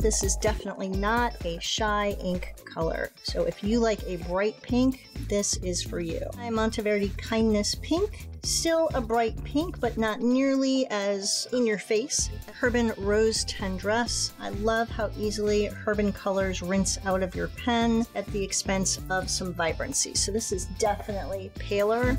This is definitely not a shy ink color. So if you like a bright pink, this is for you. I'm Kindness Pink. Still a bright pink, but not nearly as in your face. Herbin Rose Tendresse. I love how easily Herbin colors rinse out of your pen at the expense of some vibrancy. So this is definitely paler.